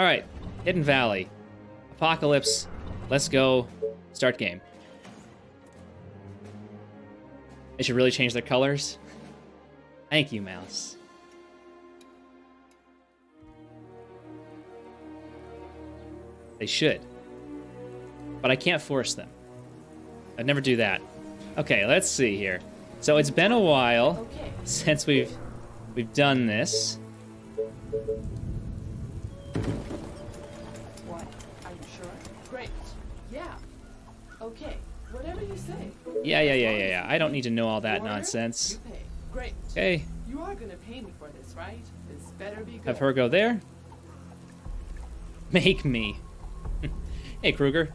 All right, Hidden Valley, Apocalypse. Let's go. Start game. They should really change their colors. Thank you, mouse. They should. But I can't force them. I'd never do that. Okay, let's see here. So it's been a while Okay. since we've we've done this. Yeah, yeah, yeah, yeah, yeah. I don't need to know all that Order, nonsense. You. Great. Okay, You are gonna pay me for this, right? This better be good. have her go there. Make me. hey, Kruger.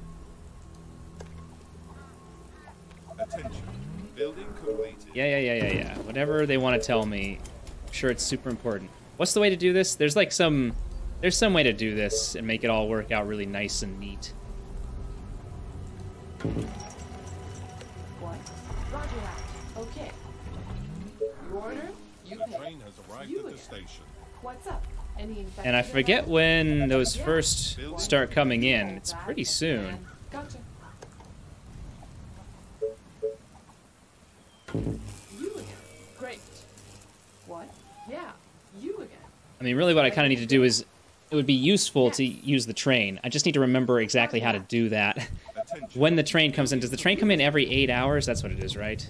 Attention. Building completed. Yeah, yeah, yeah, yeah, yeah. Whatever they want to tell me, I'm sure it's super important. What's the way to do this? There's like some, there's some way to do this and make it all work out really nice and neat. Station. What's up? Any And I forget around? when those Yeah. first start coming in. It's pretty soon. Gotcha. You again. Great. What? Yeah. You again. I mean, really, what I kind of need to do is, it would be useful to use the train. I just need to remember exactly how to do that. When the train comes in, does the train come in every eight hours? That's what it is, right?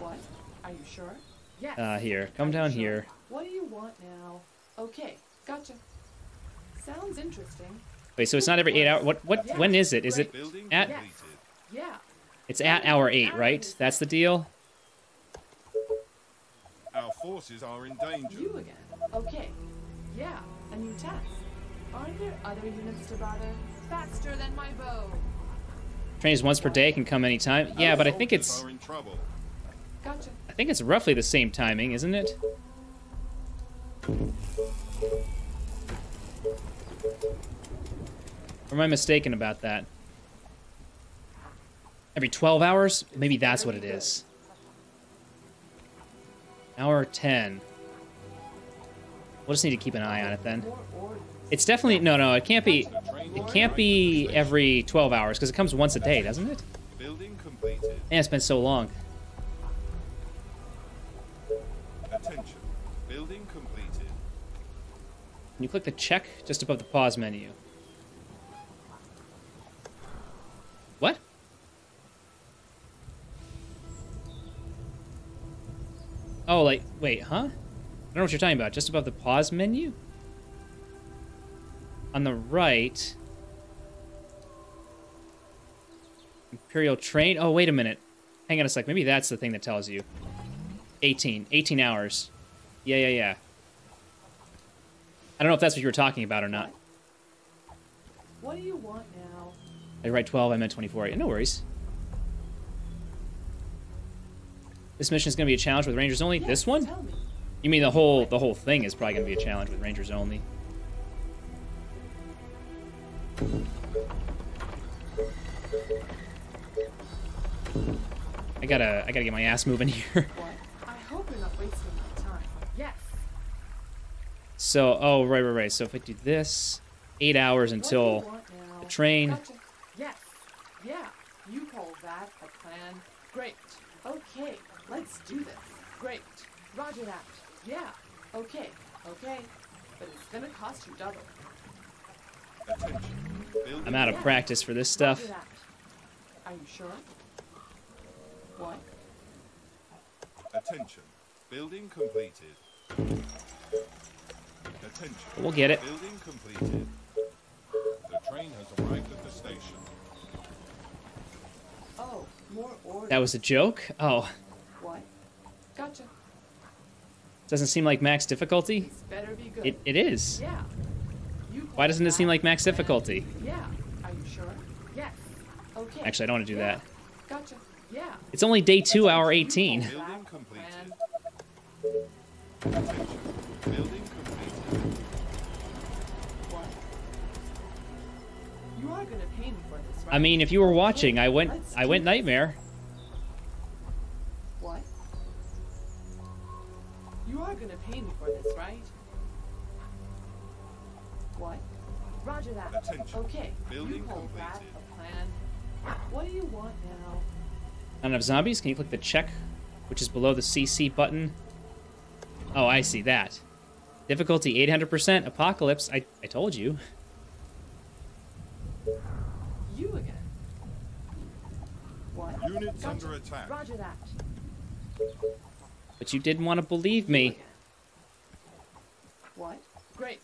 What? Are you sure? Yes. Uh, here, come down sure? here. What do you want now? Okay. Gotcha. Sounds interesting. Wait, so it's not every eight hours. What? What? When is it? Is it at? completed. Yeah. It's at hour eight, right? That's the deal. Our forces are in danger. You again. Okay. Yeah. A new task. Aren't there other units to bother? Faster than my bow. Train is once per day, can come anytime. Yeah, but I think it's Are in trouble. Gotcha. I think it's roughly the same timing, isn't it? Or am I mistaken about that? Every 12 hours? Maybe that's what it is. Hour 10. We'll just need to keep an eye on it then. It's definitely no, no. It can't be. It can't be every 12 hours because it comes once a day, doesn't it? Man, it's been so long. Can you click the check just above the pause menu? What? Oh, like, wait, huh? I don't know what you're talking about. Just above the pause menu? On the right. Imperial train? Oh, wait a minute. Hang on a sec. Maybe that's the thing that tells you. 18. 18 hours. Yeah, yeah, yeah. I don't know if that's what you were talking about or not. What do you want now? I write 12, I meant 24. Yeah, no worries. This mission is going to be a challenge with Rangers only. This one? You mean the whole the whole thing is probably going to be a challenge with Rangers only? I gotta I gotta get my ass moving here. What? I hope you're not wasting my time. Yes. So oh right right right. So if I do this, eight hours What do you until the train. Gotcha. Yes. Yeah. You call that a plan? Great. Okay. Let's do this. Great. Roger that. Yeah. Okay. Okay. But it's gonna cost you double. I'm out of Yeah. practice for this stuff. Are you sure? What? Attention. Building completed. Attention. We'll get it. Building completed. The train has arrived at the station. Oh, more orders. That was a joke. Oh, What? Gotcha. doesn't seem like max difficulty. This better be good. It it is. Yeah. You Why doesn't it seem like max difficulty? Yeah. Are you sure? Yes. Okay. Actually, I don't want to do Yeah. that. Gotcha. Yeah. It's only day two, hour You 18. I mean, if you were watching, I went I went nightmare. What? You are gonna pay me for this, right? What? Roger that. Attention. Okay. Building you call that completed. a plan? What do you want now? Not enough zombies? Can you click the check, which is below the CC button? Oh, I see that. Difficulty 800%. Apocalypse. I, I told you. You again. What? Units Gotcha. under attack. Roger that. But you didn't want to believe me. What? Great.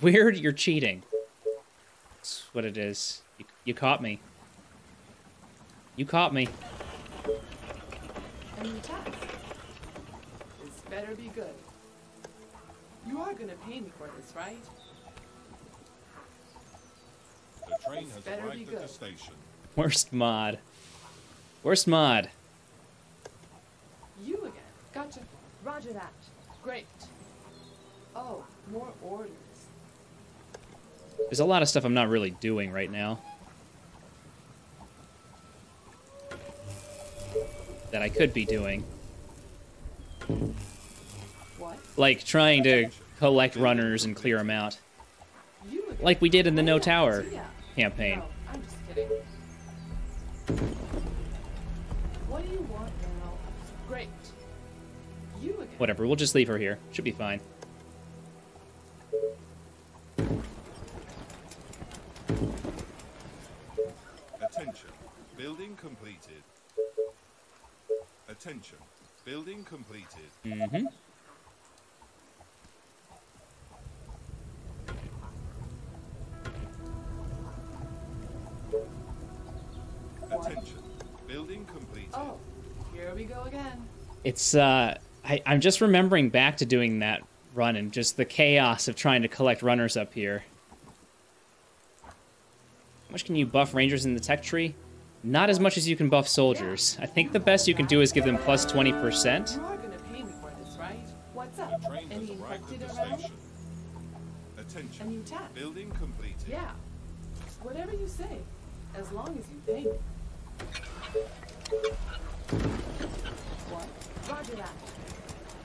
Weird, you're cheating. That's what it is. You, you caught me. You caught me. And your task. This better be good. You are gonna pay me for this, right? The train has Better be arrived at good. the station. Worst mod. Worst mod. You again. Gotcha. Roger that. Great. Oh, more orders. There's a lot of stuff I'm not really doing right now. That I could be doing. What? Like trying to collect runners and clear them out. Like we did in the No Tower campaign. No, Whatever, we'll just leave her here. Should be fine. Attention. Building completed. Attention. Building completed. Mm-hmm. Attention. Building completed. Oh, here we go again. It's uh I, I'm just remembering back to doing that run and just the chaos of trying to collect runners up here. How much can you buff rangers in the tech tree? Not as much as you can buff soldiers. I think the best you can do is give them plus 20%. You are gonna pay me for this, right? What's up? Any has arrived infected around? station. A Attention. new task? Building completed. Yeah. Whatever you say, as long as you pay me. What? Roger that.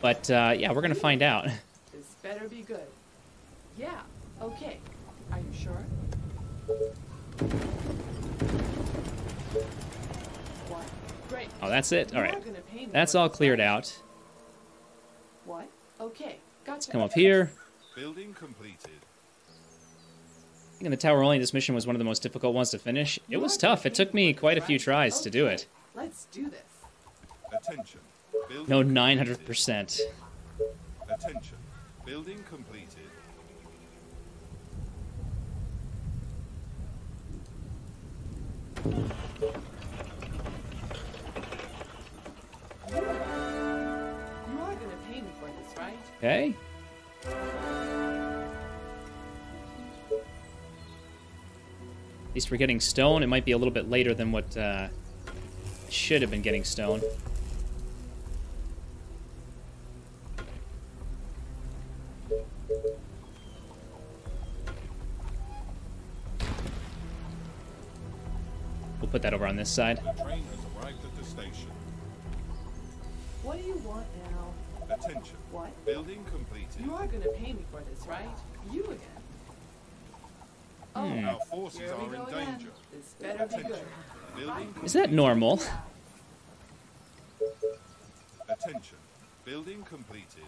But uh, yeah, we're gonna find out. This better be good. Yeah. Okay. Are you sure? What? Great. Oh, that's it? You All are right. gonna pay me That's all cleared out. What? Okay. Gotcha. Come up here. Building completed. I think in the tower only, this mission was one of the most difficult ones to finish. It was tough. It took me quite a few tries to do it. Let's do this. Attention. Building No, 900%. Attention. Building completed. You are gonna pay me for this, right? Okay. At least we're getting stone. It might be a little bit later than what uh, should have been getting stone. Put that over on this side. The train has arrived at the station. What do you want now? Attention. What? Building completed. You are gonna pay me for this, right? You again. Oh, Hmm. Our forces here we are go in again. danger. This better be good. Building Is that normal? Attention. Building completed.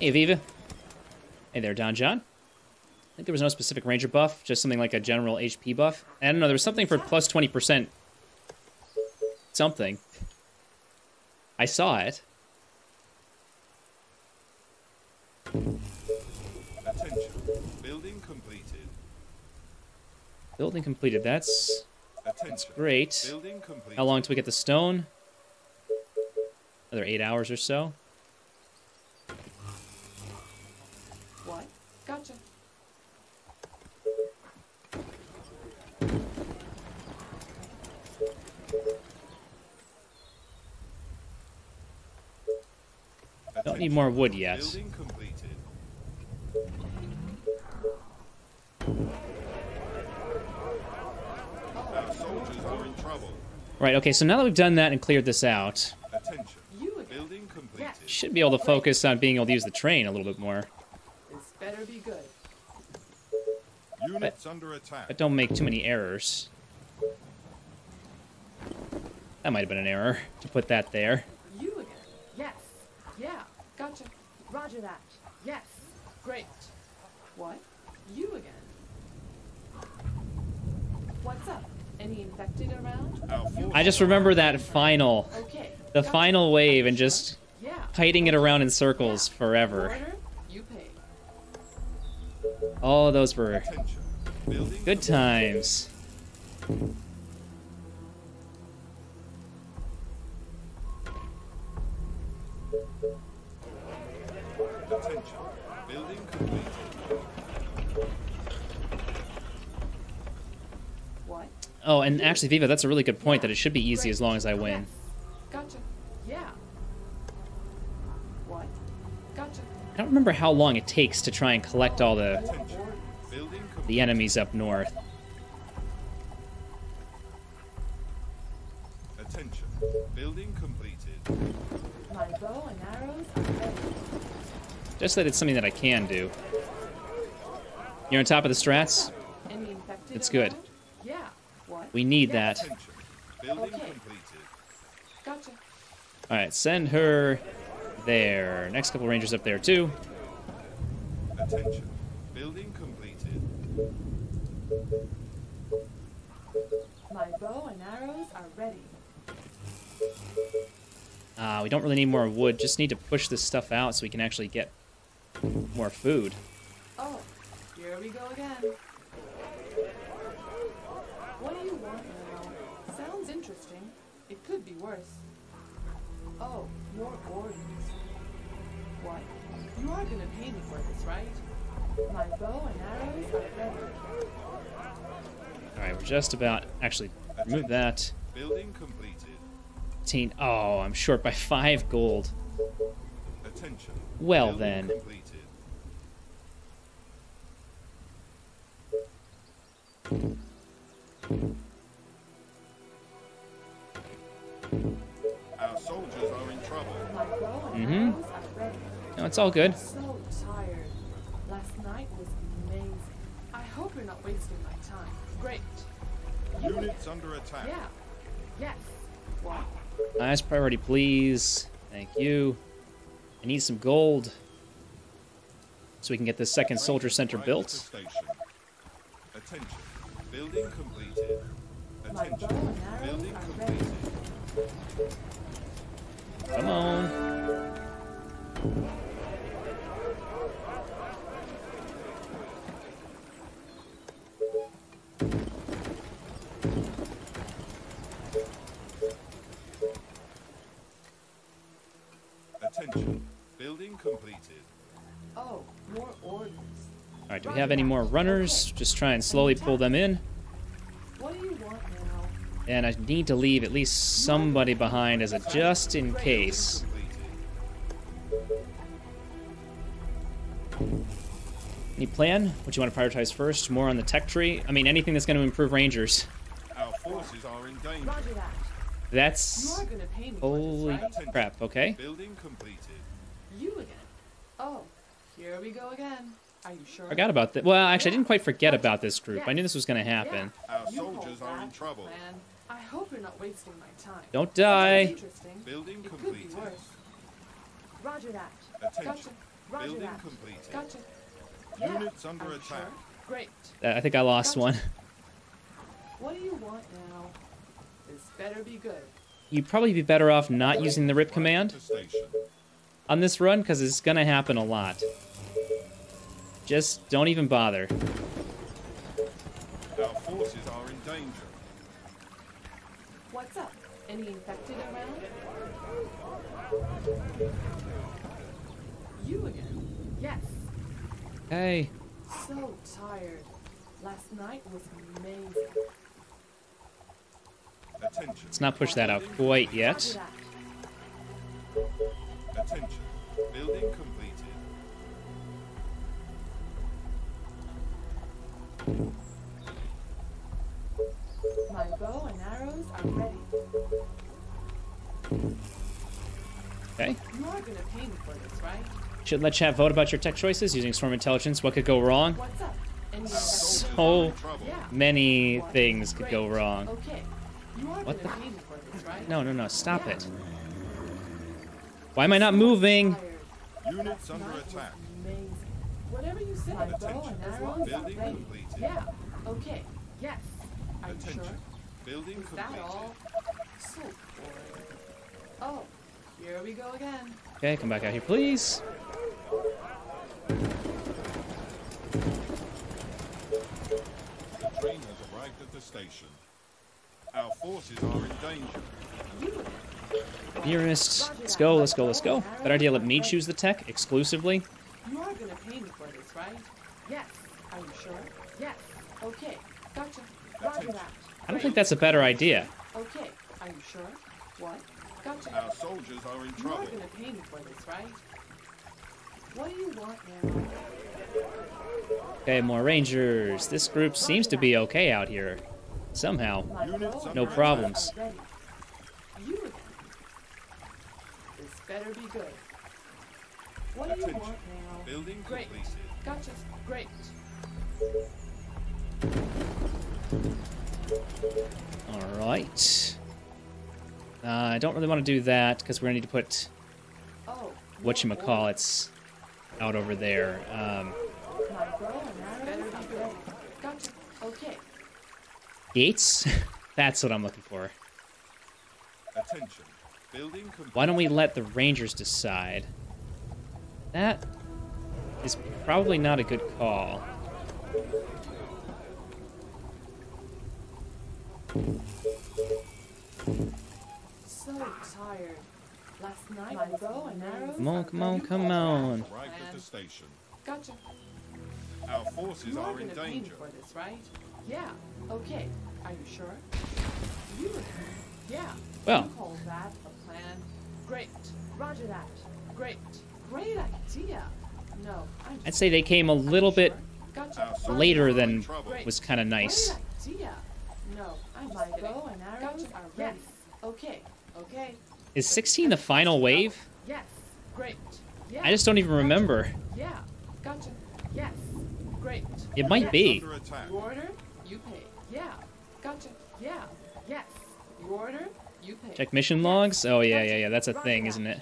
Hey, Aviva. Hey there, Don John. I think there was no specific ranger buff, just something like a general HP buff. I don't know, there was something for plus 20%. Something. I saw it. Attention. Building completed. Building completed. That's Attention. great. How long till we get the stone? Another eight hours or so. What? Gotcha. Don't need more wood yet. Building completed. Our soldiers are in trouble. Right, okay, so now that we've done that and cleared this out, Attention. You again. Building completed. Yes. should be able to focus on being able to use the train a little bit more. Better be good. Units under attack. But don't make too many errors. That might have been an error to put that there. You again. Yes. Yeah. Gotcha. Roger that. Yes. Great. What? You again. What's up? Any infected around? Our I just remember that final, Okay. the gotcha. final wave and just Yeah. kiting it around in circles forever. Order. You pay. Oh, those were good completed. times. Building completed. What? Oh, and actually, Viva, that's a really good point that it should be easy as long as I win. Gotcha. Yeah. What? Gotcha. I don't remember how long it takes to try and collect all the, More orders. Building completed. the enemies up north. Attention. Building completed. My bow and arrows are ready. Just that it's something that I can do. You're on top of the strats? It's good. Yeah. What? We need Yes. that. Building Okay. completed. Gotcha. Alright, send her there. Next couple rangers up there, too. Attention. Building completed. My bow and arrows are ready. Uh, we don't really need more wood, just need to push this stuff out so we can actually get more food. Oh, here we go again. What do you want now? Sounds interesting. It could be worse. Oh, more orders. What? You are gonna pay me for this, right? My bow and arrows are ready. Alright, we're just about... Actually, remove that. Building completed. 18. Oh, I'm short by 5 gold. Attention. Well, Building then. Completed. Our soldiers are in trouble. My bow and Mhm. arrows are ready. No, it's all good. So tired. Last night was amazing. I hope you're not wasting my time. Great. Units under attack. Yeah. Yes. What? Highest priority, please. Thank you. I need some gold so we can get this second soldier center built. Attention. Building completed. Attention. We have any more runners? Just try and slowly pull them in. What do you want now? And I need to leave at least somebody behind as a just in case. Any plan? What you want to prioritize first? More on the tech tree? I mean, anything that's going to improve rangers. Our forces are in danger. Roger that. That's... gonna pay me Holy for this, right? crap, okay. Building completed. You again. Oh, here we go again. Are you sure? Forgot about that. Well, actually, I didn't quite forget about this group. I knew this was going to happen. Our soldiers are in trouble. plan. I hope you're not wasting my time. Don't die. Interesting. Building It could be completed. worse. Roger that. Attention. Gotcha. Roger Building that. completed. Gotcha. Yeah. Units under Are you attack. Sure? Great. Uh, I think I lost Gotcha. one. What do you want now? This better be good. You'd probably be better off not using the rip command on this run because it's going to happen a lot. Just don't even bother. Our forces are in danger. What's up? Any infected around? You again? Yes. Hey. So tired. Last night was amazing. Attention. Let's not push that out quite yet. Attention. Building completed. Should let chat vote about your tech choices using Storm Intelligence. What could go wrong? What's up? So many things could go wrong. Okay. You are What the- pay me for this, right? No, no, no. Stop it. Why am I not moving? Units under attack. Amazing. Whatever you say. My bow Attention. and arrows are Building ready. completed. Yeah. Okay. Yes. Are you Attention. sure? Building Is that all? So boring. Oh, here we go again. Okay, come back out here, please. The train has arrived at the station. Our forces are in danger. Nearest. Let's go, let's go, let's go. Better idea, let me choose the tech exclusively. You are gonna pay me for this, right? Yes. Are you sure? Yes. Okay. Gotcha. Roger that. I don't think that's a better idea. Okay. Are you sure? What? Gotcha. Our soldiers are in trouble. You are trouble. gonna pay me for this, right? What do you want now? Okay, more rangers. This group seems to be okay out here. Somehow. My Units bow and No problems. are ready. You again. This better be good. What do you want now? Building Great. Gotcha. Great. Alright. Uh, I don't really want to do that because we're going to need to put Oh. whatchamacallits out over there. Um, My bow and arrows are ready. Gotcha. Okay. gates? That's what I'm looking for. Attention. Building. Why don't we let the rangers decide? That is probably not a good call. So tired. Last night my bow and arrows. Come on, come on, ready. come on. Arrived at the station. Gotcha. Our forces You are are in gonna pay me danger. for this, right? Yeah. Okay. Are you sure? You again? Yeah. Well. You call that a plan? Great. Roger that. Great. Great idea. No, I'm. I'd say they came a little bit Gotcha. Later than trouble. was kind of nice. Great idea. No, I'm my bow and arrows are ready. Okay. Okay. Is 16 the final wave? Yes. Great. Yeah. I just don't even remember. Yeah. Gotcha. Yes. Great. It might be. You order, you pay. Yeah. Gotcha. Yeah. Yes. You order, you pay. Check mission logs? Oh, yeah, yeah, yeah. That's a thing, isn't it?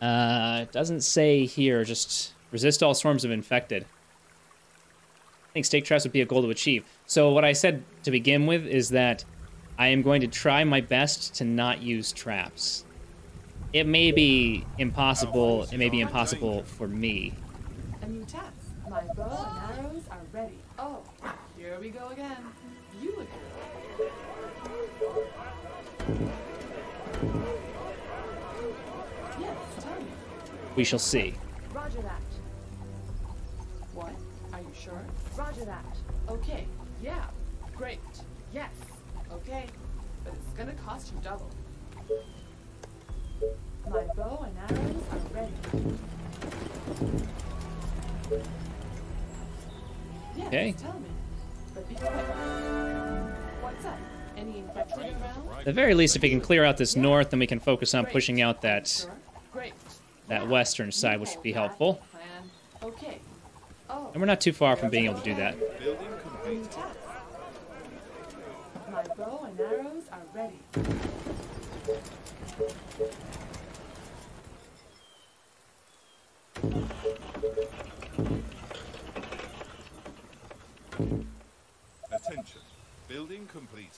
Uh, it doesn't say here, just resist all swarms of infected. I think stake traps would be a goal to achieve. So what I said to begin with is that I am going to try my best to not use traps. It may be impossible, it may be impossible for me. A new task. My bow and arrows are ready. Oh, here we go again. You again. Yes, tell me. We shall see. Roger that. What? Are you sure? Roger that. Okay. Yeah. Great. Yes. Okay. But it's gonna cost you double. My bow and arrows are ready. Yes, Okay. tell me. But be quick. What's up? Any infected Train has around? the very least, if we can clear out this Yeah. north, then we can focus on Great. pushing out that? Great. that Yeah. western side, which would be helpful. Okay. Oh. And we're not too far from being able to do that. Building New complete. task. My bow and arrows are ready. Attention. Building completed.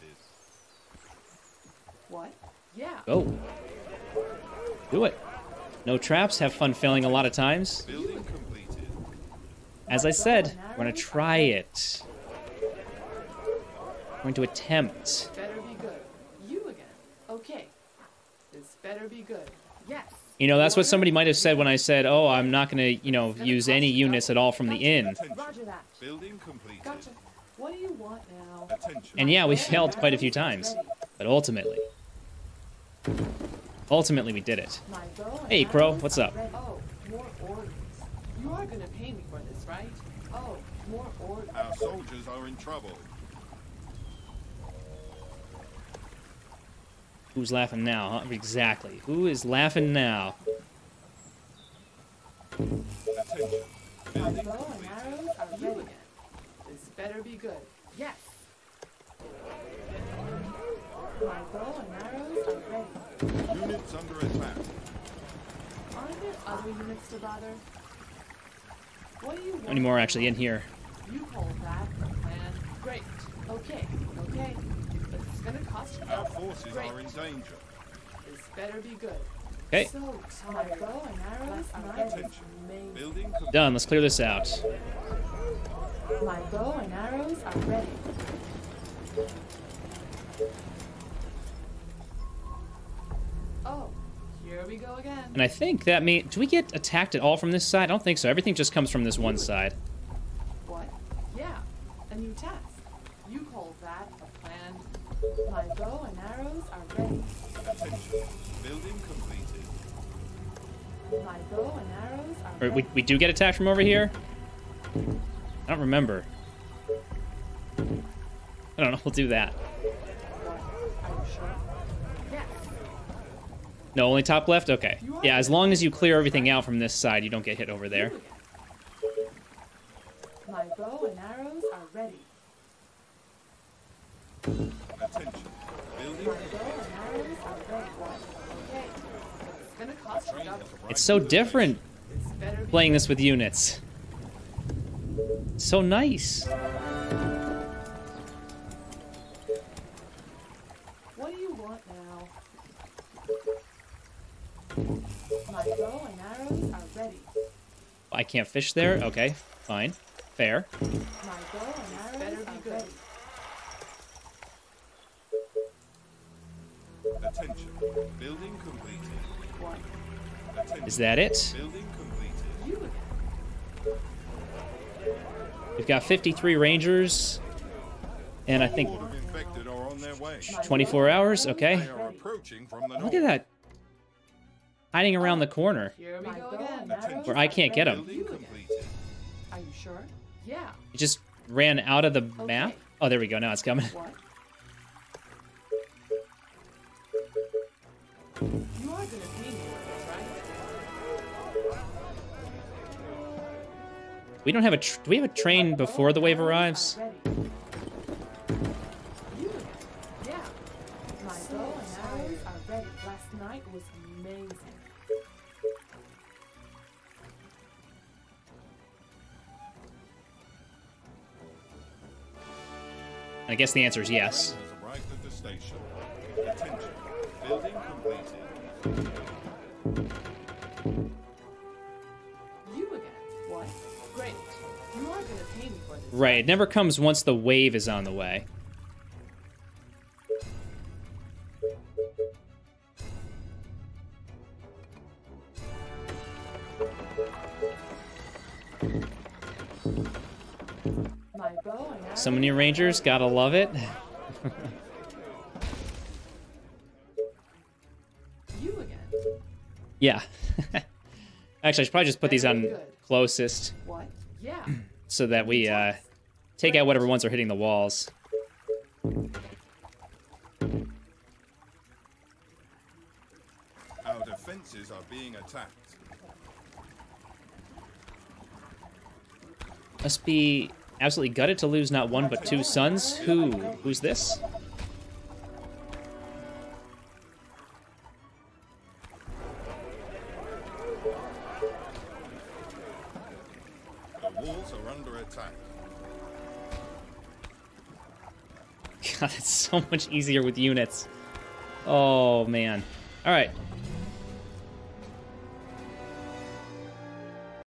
What? Yeah. Go. Do it. No traps. Have fun failing a lot of times. Building completed. As I said, we're going to try it. We're going to attempt. Better be good. You again. Okay. This better be good. Yes. You know, that's what somebody might have said when I said, oh, I'm not going to, you know, use any units at all from the inn. Attention. Roger that. Building completed. Gotcha. What do you want now? And yeah, we failed quite a few times. But ultimately, ultimately we did it. My bow and Hey, Crow, what's up? Oh, more orders. You are gonna pay me for this, right? Oh, more orders. Our soldiers are in trouble. Who's laughing now? Huh? Exactly. Who is laughing now? Attention. My Building bow and complete. arrows are ready. This better be good. Yes. My bow and arrows are ready. Units under attack. Aren't there other units to bother? What do you want? How many more actually in here? You call that a plan? Great. Okay. Okay. But it's gonna cost you. Our forces Great. are in danger. This better be good. Okay, So, my bow and arrows are ready. Attention. Amazing. Building complete. done. Let's clear this out. My bow and arrows are ready. Oh, here we go again. And I think that mean do we get attacked at all from this side? I don't think so. Everything just comes from this one side. What? Yeah, a new task. You call that a plan? My bow and arrows are ready. Attention. Building completed. My bow and arrows are Or we, we do get attacked from over here? I don't remember. I don't know. We'll do that. What? Are you sure? Yes. No, only top left? Okay. Yeah, as long as you clear everything out from this side, you don't get hit over there. My bow and arrows are ready. Attention. Building My complete. bow and arrows are ready. Okay. It's gonna cost you Train double. has arrived It's so different This better be playing this with units. So nice. What do you want now? My bow and arrows are ready. I can't fish there? Okay, fine. Fair. My bow and arrows are ready. Attention. Building completed. Attention. Is that it? Building completed. You again. We've got 53 rangers. And I think Horde of infected are on their way. My 24 hours, okay. They are are ready. approaching from the north. look at that. Hiding around the corner. Here we My go bow again. and arrows Where I can't get Building completed. Are you sure? Yeah. It just ran out of the map. Oh, there we go. Now it's coming. We don't have a. Do we have a train before the wave arrives? I guess the answer is yes. Right. It never comes once the wave is on the way. My bow and arrows. So many rangers. Gotta love it. You again. Yeah. Actually, I should probably just put these on closest What? Yeah. So that we uh, take out whatever ones are hitting the walls. Our defenses are being attacked. Must be absolutely gutted to lose not one but two sons. Who? Who's this? So much easier with units. Oh man. All right,